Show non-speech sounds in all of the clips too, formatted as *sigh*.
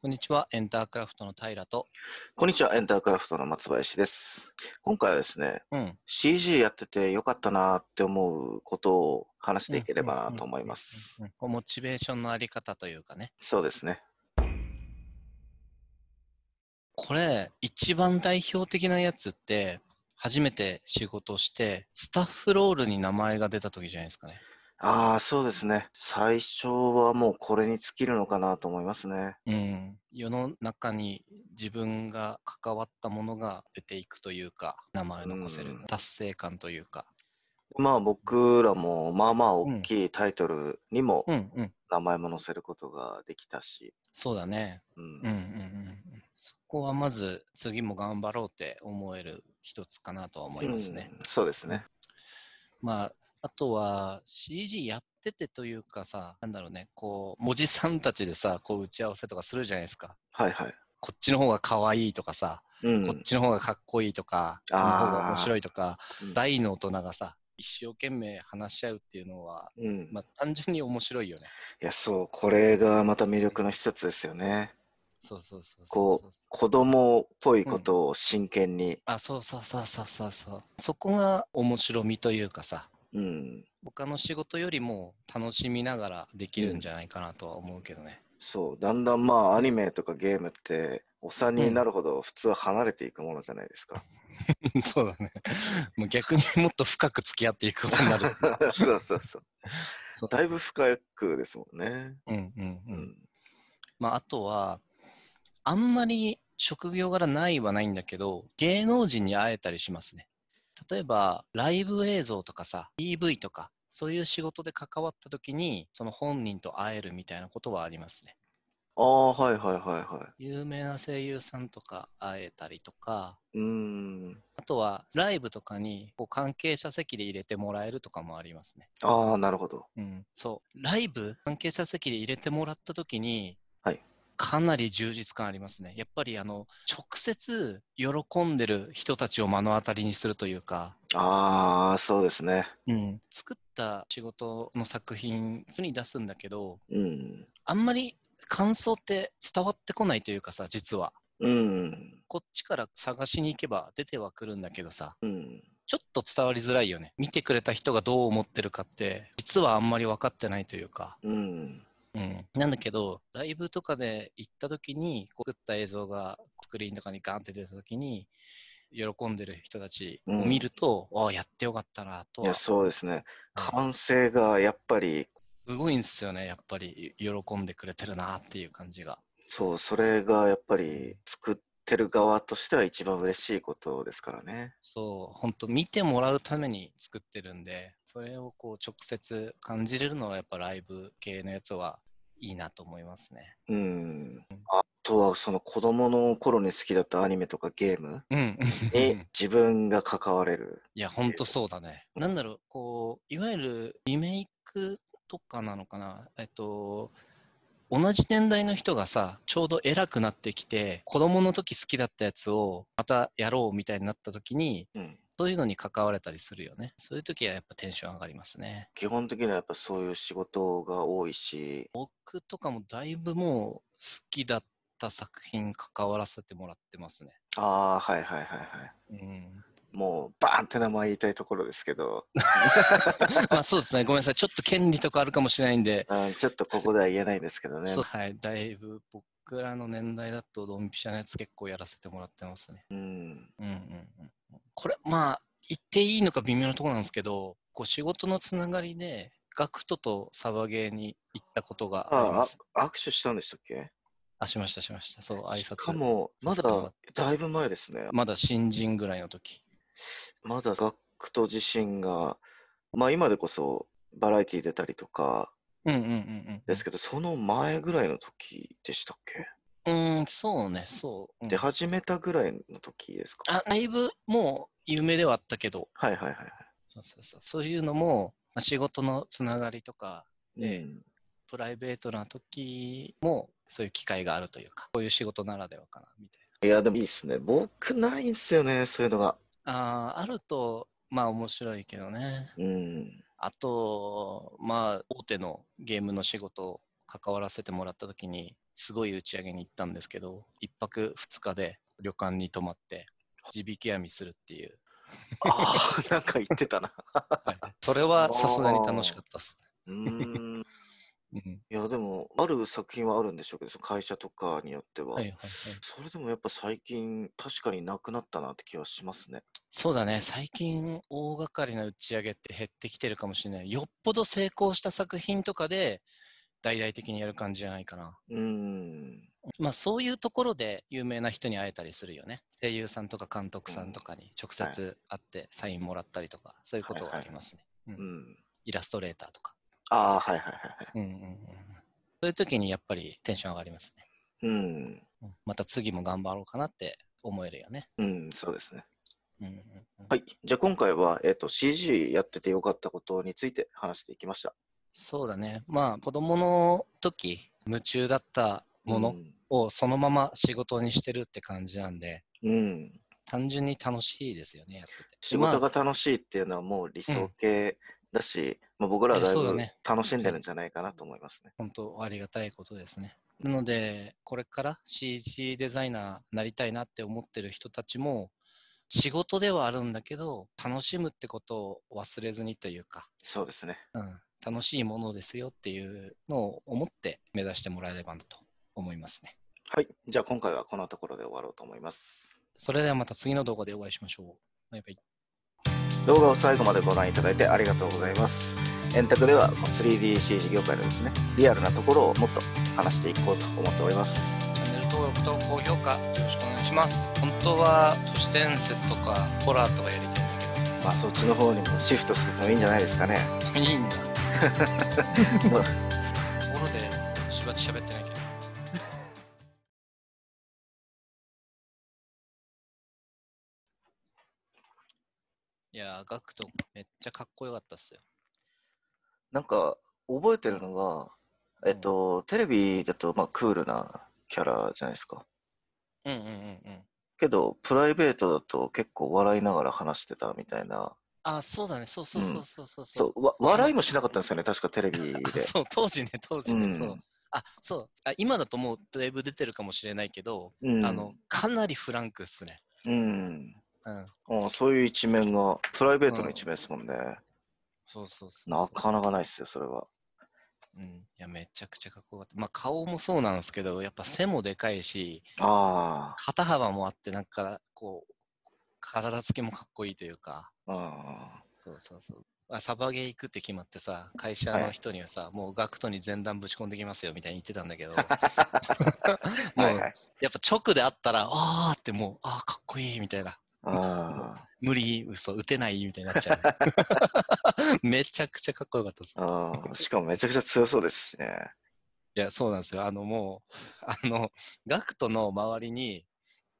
こんにちは、エンタークラフトの平と。こんにちは、エンタークラフトの松林です。今回はですね、うん。CG やっててよかったなって思うことを話していければなと思います。モチベーションのあり方というかね。そうですね。これ、一番代表的なやつって、初めて仕事をして、スタッフロールに名前が出た時じゃないですかね。ああ、そうですね。最初はもうこれに尽きるのかなと思いますね。うん。世の中に自分が関わったものが出ていくというか、名前を残せるうん達成感というか。まあ僕らもまあまあ大きいタイトルにもうんうん。名前も載せることができたし、そうだね。うんうんうんうんうん。そこはまず次も頑張ろうって思える一つかなとは思いますね。うんそうですね。まあ、あとは CG やっててというかさ、なんだろうね、こう、文字さんたちでさ、こう打ち合わせとかするじゃないですか。はいはい。こっちの方が可愛いとかさ、うんこっちの方がかっこいいとか、この方が面白いとか、うん大の大人がさ、一生懸命話し合うっていうのは、うん。まあ単純に面白いよね。いや、そう、これがまた魅力の一つですよね。そうそうそうそうこう、子供っぽいことを真剣に、あ、そうそうそうそうそうそう。そこが面白みというかさ、うん、他の仕事よりも楽しみながらできるんじゃないかなとは思うけどね。そう、だんだんまあアニメとかゲームって、お産になるほど普通は離れていくものじゃないですか。*laughs* そうだね。もう逆にもっと深く付き合っていくことになる。*laughs* そうそうそうそう。だいぶ深くですもんね。うんうんう。うんん。まあ、あとは、あんまり職業柄ないはないんだけど、芸能人に会えたりしますね。例えば、ライブ映像とかさ、EV とか、そういう仕事で関わった時に、その本人と会えるみたいなことはありますね。ああ、はいはいはいは有名な声優さんとか会えたりとか、い。うーん。あとはライブとかにこう関係者席で入れてもらえるとかもありますね。ああ、なるほど。うん、そう。ライブ、関係者席で入れてもらった時に、はいかなり充実感ありますね。やっぱりあの、直接喜んでる人たちを目の当たりにするというか、ああ、そうですね。うん、作った仕事の作品に出すんだけど、うん。あんまり感想って伝わってこないというかさ、実は。うん。こっちから探しに行けば出てはくるんだけどさ、うん。ちょっと伝わりづらいよね。見てくれた人がどう思ってるかって、実はあんまり分かってないというか。うん。うん。なんだけど、ライブとかで行った時に、作った映像がスクリーンとかにガンって出た時に、喜んでる人たちを見ると、ああ、やってよかったなとはいや、。そうですね。はい完成がやっぱり、すごいんですよね、やっぱり。喜んでくれてるなっていう感じが。そう、それがやっぱり作ってる側としては一番嬉しいことですからね。そう、本当見てもらうために作ってるんで、それをこう直接感じれるのはやっぱライブ系のやつはいいなと思いますね。うん。あとは、その子供の頃に好きだったアニメとかゲームうん。に自分が関われる。いや、ほんとそうだね。なんだろう、こう、いわゆるリメイクとかなのかな。えっと、同じ年代の人がさ、ちょうど偉くなってきて、子供の時好きだったやつをまたやろうみたいになった時に、うん。そういうのに関われたりするよね。そういう時はやっぱテンション上がりますね。基本的にはやっぱそういう仕事が多いし、僕とかもだいぶもう好きだった作品関わらせてもらってますね。ああ、はいはいはいはい。うん。もうバーンって名前言いたいところですけど、*laughs* まあそうですね。ごめんなさい。ちょっと権利とかあるかもしれないんで、*laughs* うん、ちょっとここでは言えないんですけどね。はい。だいぶ僕らの年代だとドンピシャのやつ結構やらせてもらってますね。うん。うんうんうん。これ、まあ、言っていいのか微妙なところなんですけど、こう仕事のつながりで、ガクトとサバゲーに行ったことがありまあす。あ、握手したんでしたっけ？あ、しました、しました。そう、挨拶。しかも、まだだいぶ前ですね。まだ新人ぐらいの時。まだガクト自身が、まあ今でこそバラエティ出たりとかうんうんうんうん。ですけど、その前ぐらいの時でしたっけ、うーん、そうね、そう。うんで、始めたぐらいの時ですか？あ、だいぶもう有名ではあったけど、はいはいはいはい。そうそうそう。そういうのも、まあ仕事のつながりとか、でうんプライベートな時も、そういう機会があるというか、こういう仕事ならではかな、みたいいや、でもいいっすね。僕ないんすよね、そういうのが。な。あーあると、まあ面白いけどね。うん。あと、まあ、大手のゲームの仕事を関わらせてもらった時に、すごい打ち上げに行ったんですけど、1泊2日で旅館に泊まって、地引き網するっていう。ああ、なんか言ってたな。それはさすがに楽しかったっす。*laughs* うーん。うん、いや、でも、ある作品はあるんでしょうけど、会社とかによっては。はいはいはい。それでもやっぱ最近、確かになくなったなって気はしますね。そうだね、最近大掛かりな打ち上げって減ってきてるかもしれない。よっぽど成功した作品とかで大々的にやる感じじゃないかな。うーん。まあそういうところで有名な人に会えたりするよね。声優さんとか監督さんとかに直接会ってサインもらったりとか、そういうことがありますね。ううんん。イラストレーターとか。ああ、はいはいはいはい。うんうん。そういう時にやっぱりテンション上がりますね。うん。うんまた次も頑張ろうかなって思えるよね。うん、そうですね。うんうんうんはい。じゃあ今回は、えっ、と、CG やっててよかったことについて話していきました。そうだね。まあ子供の時夢中だったものうんをそのまま仕事にしてるって感じなんで、うん。単純に楽しいですよね、やってて。仕事まが楽しいっていうのはもう理想形だし、まあ、僕らはだいぶ楽しんでるんじゃないかなと思いますね。本当ありがたいことですね。なので、これから CG デザイナーになりたいなって思ってる人たちも、仕事ではあるんだけど、楽しむってことを忘れずにというか、そうですね。うん、楽しいものですよっていうのを思って目指してもらえればなと思いますね。はい。じゃあ今回はこのところで終わろうと思います。それではまた次の動画でお会いしましょう。バイバイ。動画を最後までご覧いただいてありがとうございます。円卓では 3DCG 業界のですね、リアルなところをもっと話していこうと思っております。チャンネル登録と高評価よろしくお願いします。本当は都市伝説とかホラーとかやりたいんだまあそっちの方にもシフトしててもいいんじゃないですかね。けど、いいんだ。*laughs* まあところで、しばち喋ってやー、ガクトめっちゃかっこよかったっすよ。なんか覚えてるのが、えっと、テレビだとまあクールなキャラじゃないですか。うんうんうんうん。けど、プライベートだと結構笑いながら話してたみたいな。あ、そうだね、そうそうそうそうそう。そう、わ笑いもしなかったんですよね、確かテレビで。*laughs* そう、当時ね、当時ね、うんそう。あ、そうあ。今だともうだいぶ出てるかもしれないけど、うん。あの、かなりフランクっすね。うん。うん。あそういう一面が、プライベートの一面ですもんね。そうそうそう。なかなかないっすよ、それは。うん。いや、めちゃくちゃかっこよかった。まあ、顔もそうなんですけど、やっぱ背もでかいし、あ肩幅もあって、なんか、こう、体つきもかっこいいというか、あ、あそうそうそう。あサバゲー行くって決まってさ、会社の人にはさ、もうガクトに前段ぶち込んできますよみたいに言ってたんだけど、もうあ。はいはい。やっぱ直であったら、あーってもう、あーかっこいいみたいな。あ無理、嘘、打てないみたいになっちゃう。*laughs* めちゃくちゃかっこよかったです。あ、ああ。しかもめちゃくちゃ強そうですしね。いや、そうなんですよ。あの、もう、あの、ガクトの周りに、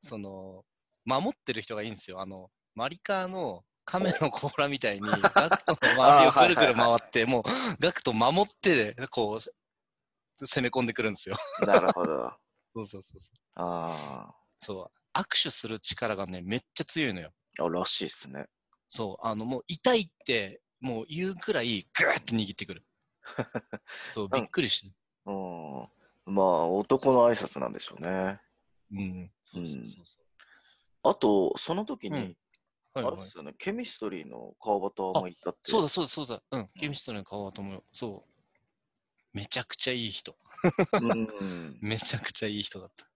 その、守ってる人がいいんですよ。あの、マリカーの亀の甲羅みたいに、ガクトの周りをくるくる回って、もう、ガクト守って、こう、攻め込んでくるんですよ。なるほど。*laughs* そうそうそうそう。あそう。握手する力がね、めっちゃ強いのよ。あ。あらしいっすね。そう。あの、もう、痛いって、もう言うくらい、グーって握ってくる。*laughs* そう、びっくりして。うん。まあ、男の挨拶なんでしょうね。うん。そうそうそうそあと、その時に、うんう。はいはいあれですよね、ケミストリーの川端も行ったって。そうだそうだそうだ。うん。ケミストリーの顔はと思う。そう。めちゃくちゃいい人。うん。*laughs* めちゃくちゃいい人だった。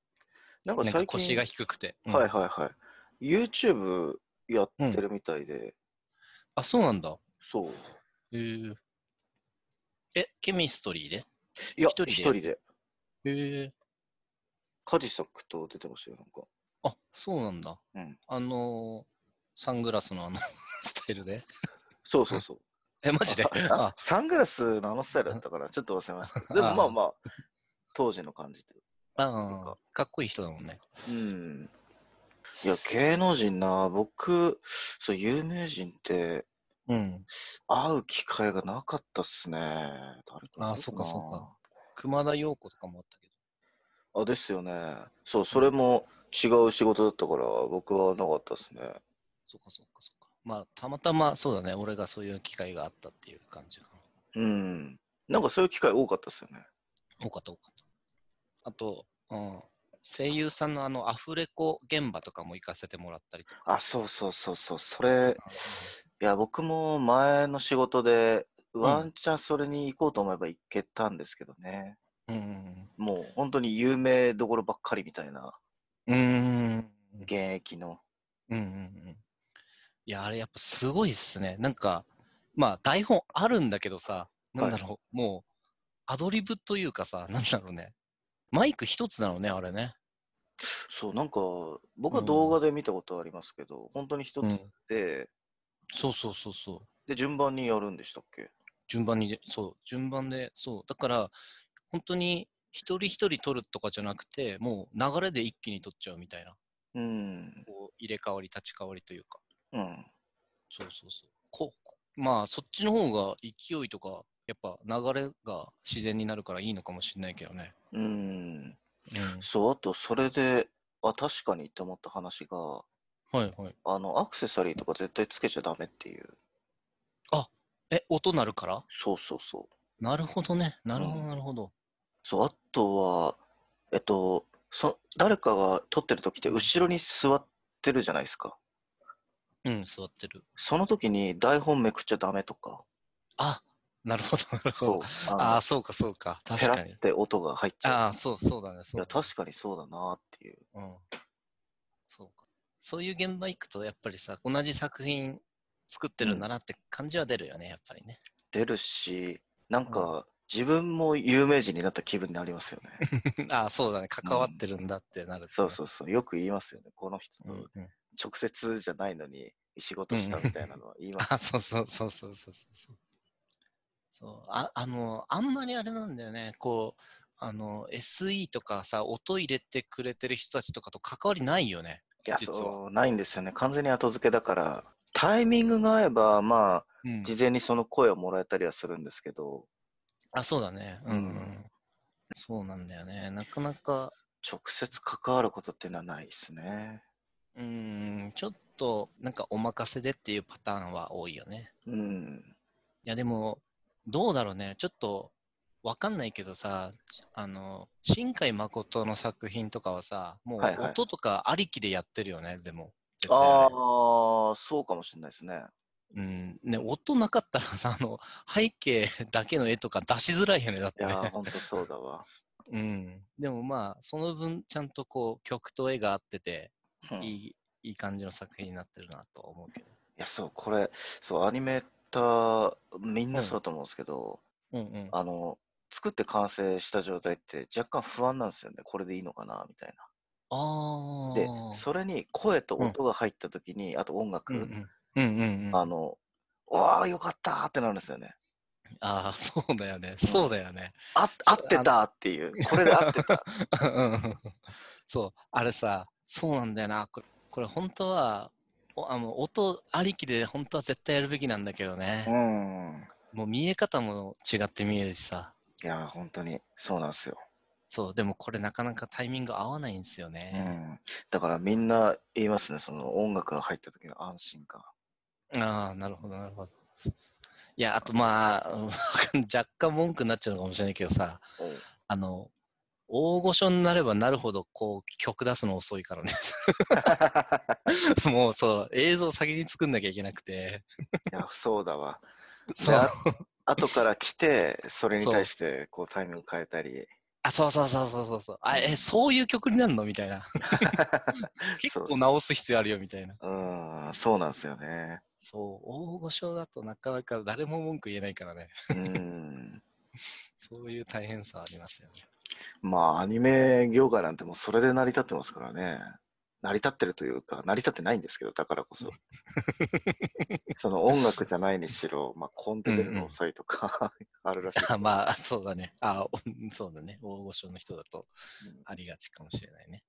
なんか最近、腰が低くて。うんはいはいはい。YouTube やってるみたいで、あ、そうなんだ。そう。へーえ、ケミストリーで？いや、一人で？一人で。へえ。カジサックと出てましたよ、なんか。あ、そうなんだ。うんあのーサングラスのあの *laughs* スタイルで？そうそうそう。*laughs* え、マジで？サングラスのあのスタイルだったから、ちょっと忘れました。*laughs* でもまあまあ、当時の感じで。あかっこいい人だもんね。うん。いや、芸能人な、僕、そう、有名人ってうん。会う機会がなかったっすね。誰かあ、そっかそっか。熊田曜子とかもあったけあ、ですよね。そう、それも違う仕事だったから、僕はなかったっすね。ど。そっかそっかそっか。まあ、たまたまそうだね。俺がそういう機会があったっていう感じかな。うん。なんかそういう機会多かったっすよね。多かった多かった。あと、うん、声優さんのあのアフレコ現場とかも行かせてもらったりとか。あ、そうそうそうそう。それ、いや、僕も前の仕事で、ワンチャンそれに行こうと思えば行けたんですけどね。うんうんもう本当に有名どころばっかりみたいな、うん。うん。現役の。うんうんうん。いや、あれやっぱすごいっすね。なんか、まあ台本あるんだけどさ、なんだろう、もうアドリブというかさ、なんだろうね。マイク一つなのね、あれね。そう、なんか、僕はうん動画で見たことありますけど、本当に一うんつで、そうそうそうそう。で、順番にやるんでしたっけ？順番に、そう、順番で、そう。だから、本当に一人一人撮るとかじゃなくて、もう流れで一気に撮っちゃうみたいな。うん。こう入れ替わり、立ち替わりというか。うん。そうそうそう。ここまあ、そっちの方が勢いとか、やっぱ流れが自然になるからいいのかもしれないけどね。うん。うん。そう、あと、それで、あ、確かにって思った話が、はいはい。あの、アクセサリーとか絶対つけちゃダメっていう。え、音鳴るから？そうそうそう。なるほどね。なるほど、うんなるほど。そう、あとは、えっと、そ誰かが撮ってる時って後ろに座ってるじゃないですか。うん、座ってる。その時に台本めくっちゃダメとか。あ、なるほど、なるほど。。あのああ、そうか、そうか。確かにっ。て音が入っちゃう。ああ、そう、そうだね。いや、そうだね確かにそうだなっていう。うん。そうか。そういう現場行くと、やっぱりさ、同じ作品作ってるんだなって感じは出るよね、やっぱりね。出るし、なんか、自分も有名人になった気分になりますよね。*laughs* ああ、そうだね。関わってるんだってなる、そうそうそう。よく言いますよね。この人とうんうん。直接じゃないのに仕事したみたいなのは言います。*laughs* あ、そうそうそうそうそうそうそう。ああの、あんまりあれなんだよね。こう、あの、SE とかさ、音入れてくれてる人たちとかと関わりないよね。いや、そう、ないんですよね。完全に後付けだから、タイミングが合えば、まあ、うん事前にその声をもらえたりはするんですけど、あ、そうだね。うん、ううんん。そうなんだよね。なかなか、直接関わることっていうのはないですね。うーん、ちょっと、なんかお任せでっていうパターンは多いよね。うん。いや、でも、どうだろうね。ちょっと、わかんないけどさ、あの、新海誠の作品とかはさ、もうはいはい音とかありきでやってるよね、でも。絶対ああれあ、そうかもしれないですね。うん。ね、音なかったらさ、あの、背景だけの絵とか出しづらいよね、だっていやー、ね。ほんとそうだわ。うん。でもまあ、その分、ちゃんとこう、曲と絵が合ってて、うんいい、いい感じの作品になってるなとは思うけど。いや、そう、これ、そう、アニメーター、みんなそうだと思うんですけど、うんうん。あの、作って完成した状態って若干不安なんですよね。これでいいのかなみたいあな。あ。で、それに声と音が入った時に、あと音楽、うんうん。うんうんうん。あの、わあ、よかったーってなるんですよね。ああ、そうだよね。そうだよね。あ合ってたっていう。これで合ってた。*laughs* うんうんそう、あれさ、そうなんだよな。これ、これ本当は、おあの音ありきで本当は絶対やるべきなんだけどうね。ん。もう見え方も違って見えるしさ。いやー、本当にそうなんですよ。そう、でもこれなかなかタイミング合わないんですようね。ん。だからみんな言いますね。その音楽が入った時の安心感。ああ、なるほど、なるほど。いや、あとまあ、*laughs* うん若干文句になっちゃうのかもしれないけどさ、あの、大御所になればなるほど、こう、曲出すの遅いからね。*laughs* もうそう、映像先に作んなきゃいけなくて。いや、そうだわ。そう。あ後から来て、それに対してこうタイミング変えたり。あ、そうそうそうそうそうそう。あ、え、そういう曲になるの？みたいな。*laughs* 結構直す必要あるよみたいな。うん、そうなんですよね。そう、大御所だとなかなか誰も文句言えないからね。うん。*laughs* そういう大変さはありますよね。まあ、アニメ業界なんてもうそれで成り立ってますからね。成り立ってるというか、成り立ってないんですけど、だからこそ。*laughs* *laughs* その音楽じゃないにしろ、まあ、コンテ出るの遅いとか *laughs* あるらしい。あまあ、そうだね。あ、おそうだね。大御所の人だとうんありがちかもしれないね。